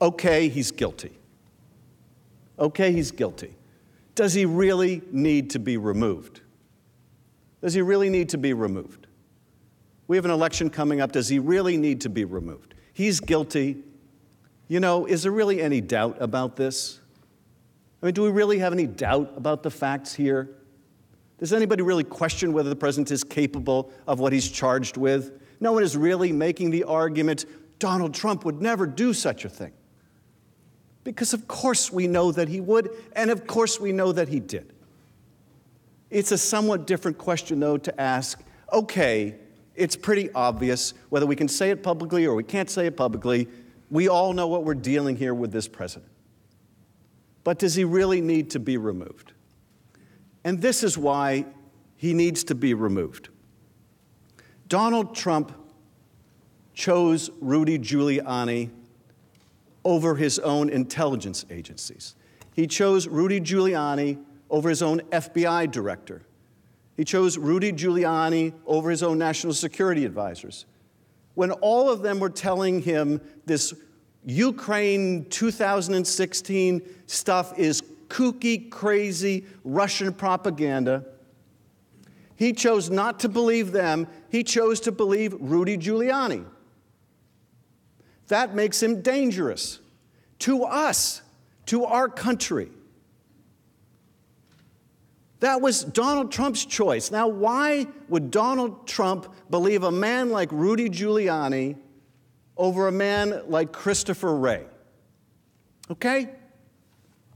Okay, he's guilty. Okay, he's guilty. Does he really need to be removed? Does he really need to be removed? We have an election coming up. Does he really need to be removed? He's guilty. You know, is there really any doubt about this? I mean, do we really have any doubt about the facts here? Does anybody really question whether the president is capable of what he's charged with? No one is really making the argument Donald Trump would never do such a thing. Because, of course, we know that he would, and of course, we know that he did. It's a somewhat different question, though, to ask okay, it's pretty obvious whether we can say it publicly or we can't say it publicly. We all know what we're dealing here with this president. But does he really need to be removed? And this is why he needs to be removed. Donald Trump chose Rudy Giuliani over his own intelligence agencies. He chose Rudy Giuliani over his own FBI director. He chose Rudy Giuliani over his own national security advisors. When all of them were telling him this Ukraine 2016 stuff is kooky, crazy Russian propaganda, he chose not to believe them, he chose to believe Rudy Giuliani. That makes him dangerous to us, to our country. That was Donald Trump's choice. Now, why would Donald Trump believe a man like Rudy Giuliani over a man like Christopher Wray? Okay?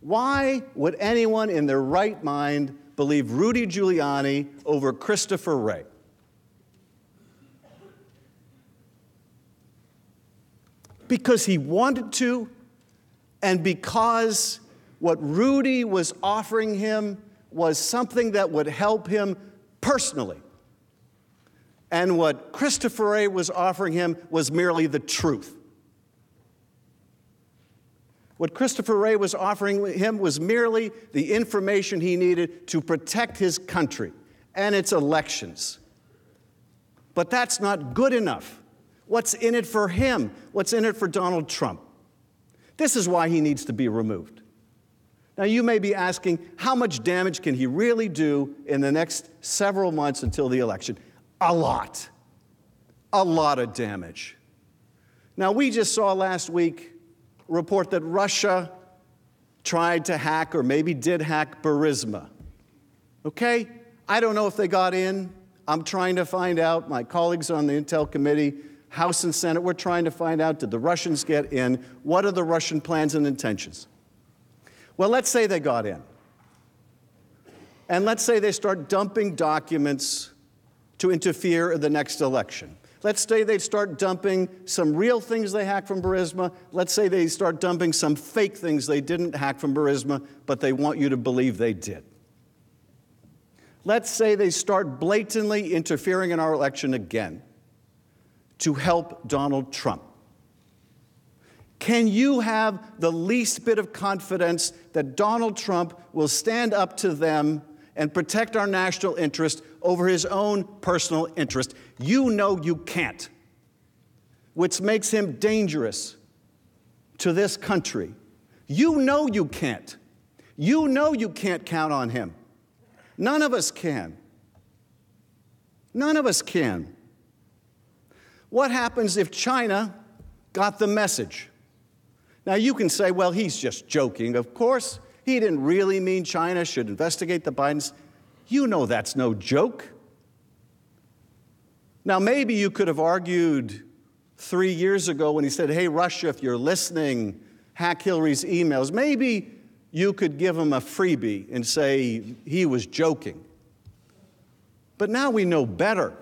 Why would anyone in their right mind believe Rudy Giuliani over Christopher Wray? Because he wanted to, and because what Rudy was offering him was something that would help him personally. And what Christopher Wray was offering him was merely the truth. What Christopher Wray was offering him was merely the information he needed to protect his country and its elections. But that's not good enough. What's in it for him? What's in it for Donald Trump? This is why he needs to be removed. Now, you may be asking, how much damage can he really do in the next several months until the election? A lot. A lot of damage. Now, we just saw last week a report that Russia tried to hack or maybe did hack Burisma. Okay? I don't know if they got in. I'm trying to find out. My colleagues on the Intel Committee, House and Senate, we're trying to find out did the Russians get in? What are the Russian plans and intentions? Well, let's say they got in. And let's say they start dumping documents to interfere in the next election. Let's say they start dumping some real things they hacked from Burisma. Let's say they start dumping some fake things they didn't hack from Burisma, but they want you to believe they did. Let's say they start blatantly interfering in our election again to help Donald Trump. Can you have the least bit of confidence that Donald Trump will stand up to them and protect our national interest over his own personal interest? You know you can't, which makes him dangerous to this country. You know you can't. You know you can't count on him. None of us can. None of us can. What happens if China got the message? Now, you can say, well, he's just joking. Of course, he didn't really mean China should investigate the Bidens. You know that's no joke. Now, maybe you could have argued three years ago when he said, hey, Russia, if you're listening, hack Hillary's emails. Maybe you could give him a freebie and say he was joking. But now we know better.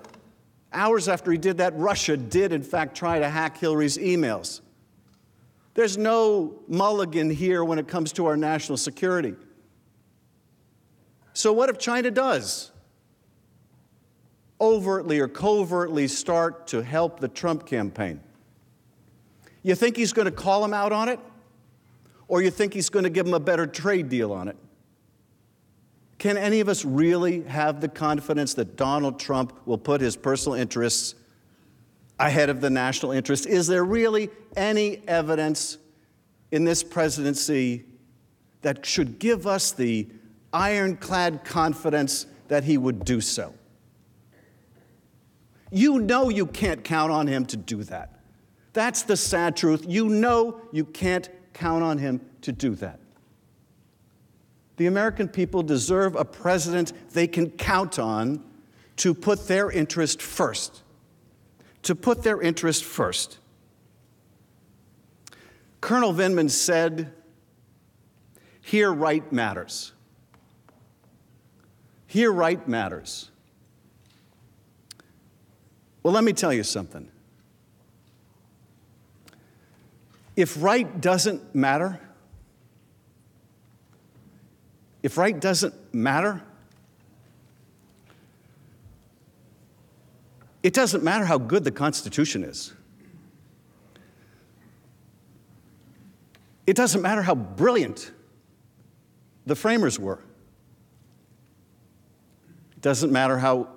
Hours after he did that, Russia did, in fact, try to hack Hillary's emails. There's no mulligan here when it comes to our national security. So, what if China does overtly or covertly start to help the Trump campaign? You think he's going to call him out on it? Or you think he's going to give him a better trade deal on it? Can any of us really have the confidence that Donald Trump will put his personal interests ahead of the national interest? Is there really any evidence in this presidency that should give us the ironclad confidence that he would do so. You know you can't count on him to do that. That's the sad truth. You know you can't count on him to do that. The American people deserve a president they can count on to put their interest first. To put their interest first. Colonel Vindman said, Here right matters. Here right matters. Well, let me tell you something. If right doesn't matter, if right doesn't matter, it doesn't matter how good the Constitution is. It doesn't matter how brilliant the framers were. It doesn't matter how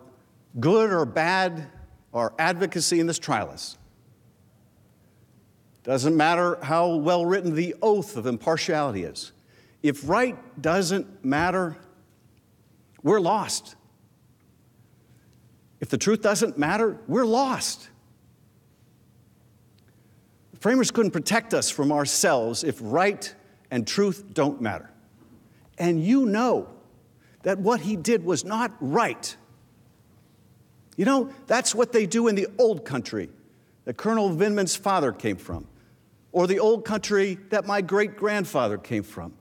good or bad our advocacy in this trial is. Doesn't matter how well written the oath of impartiality is. If right doesn't matter, we're lost. If the truth doesn't matter, we're lost. The framers couldn't protect us from ourselves if right and truth don't matter. And you know that what he did was not right. You know, that's what they do in the old country that Colonel Vindman's father came from, or the old country that my great grandfather came from,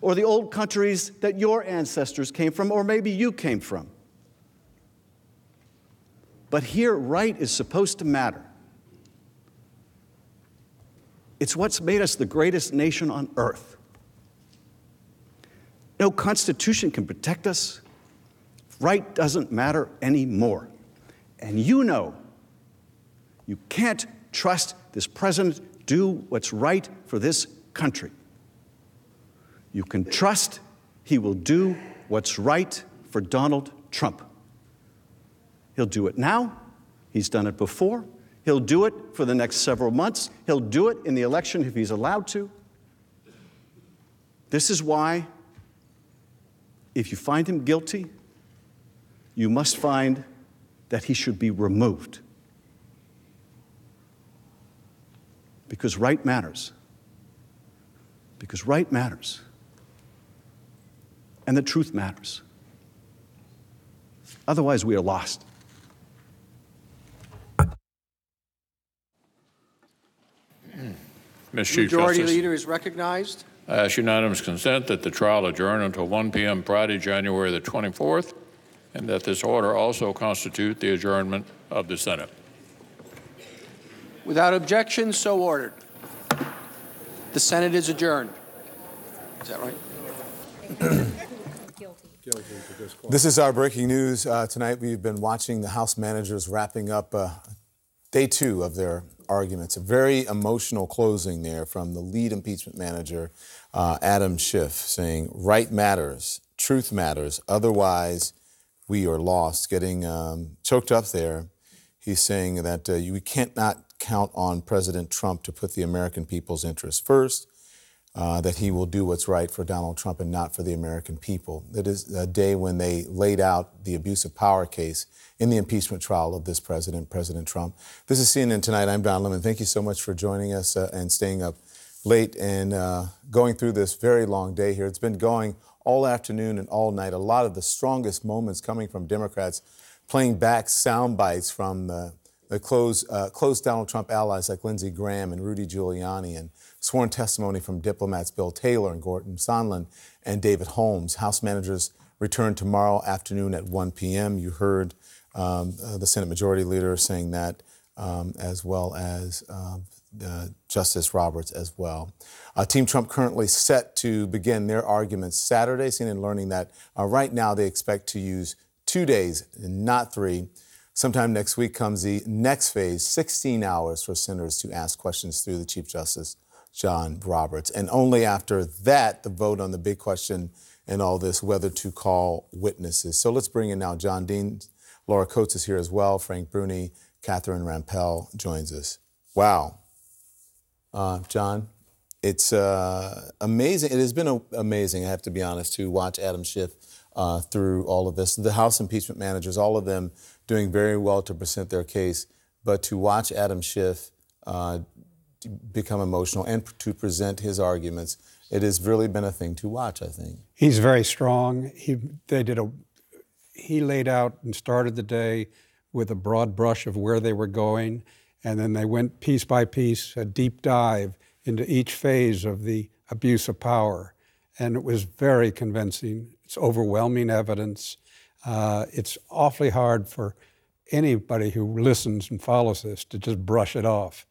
or the old countries that your ancestors came from, or maybe you came from. But here, right is supposed to matter. It's what's made us the greatest nation on earth. No constitution can protect us. Right doesn't matter anymore. And you know you can't trust this president do what's right for this country. You can trust he will do what's right for Donald Trump. He'll do it now. He's done it before. He'll do it for the next several months. He'll do it in the election if he's allowed to. This is why, if you find him guilty, you must find that he should be removed. Because right matters. Because right matters. And the truth matters. Otherwise, we are lost. Ms. Chief Majority Justice, Leader is recognized. I ask unanimous consent that the trial adjourn until 1 p.m. Friday, January the 24th, and that this order also constitute the adjournment of the Senate. Without objection, so ordered. The Senate is adjourned. Is that right? This is our breaking news. Uh, tonight, we've been watching the House managers wrapping up uh, day two of their arguments. A very emotional closing there from the lead impeachment manager, uh, Adam Schiff, saying, Right matters, truth matters, otherwise, we are lost. Getting um, choked up there. He's saying that uh, we can't not count on President Trump to put the American people's interests first uh, that he will do what's right for Donald Trump and not for the American people. It is a day when they laid out the abuse of power case in the impeachment trial of this president, President Trump. This is CNN Tonight. I'm Don Lemon. Thank you so much for joining us uh, and staying up late and uh, going through this very long day here. It's been going all afternoon and all night. A lot of the strongest moments coming from Democrats playing back sound bites from the, the close, uh, close Donald Trump allies like Lindsey Graham and Rudy Giuliani and sworn testimony from diplomats Bill Taylor and Gordon Sondland and David Holmes. House managers return tomorrow afternoon at 1 p.m. You heard um, uh, the Senate Majority Leader saying that, um, as well as uh, Justice Roberts as well. Uh, Team Trump currently set to begin their arguments Saturday. CNN learning that uh, right now they expect to use two days, not three. Sometime next week comes the next phase, 16 hours for senators to ask questions through the Chief Justice. John Roberts. And only after that, the vote on the big question and all this, whether to call witnesses. So let's bring in now John Dean. Laura Coates is here as well. Frank Bruni, Catherine Rampell joins us. Wow. Uh, John, it's uh, amazing. It has been a, amazing, I have to be honest, to watch Adam Schiff uh, through all of this. The House impeachment managers, all of them doing very well to present their case, but to watch Adam Schiff uh, become emotional and to present his arguments, it has really been a thing to watch, I think. He's very strong. He, they did a, he laid out and started the day with a broad brush of where they were going, and then they went piece by piece, a deep dive into each phase of the abuse of power. And it was very convincing. It's overwhelming evidence. Uh, it's awfully hard for anybody who listens and follows this to just brush it off.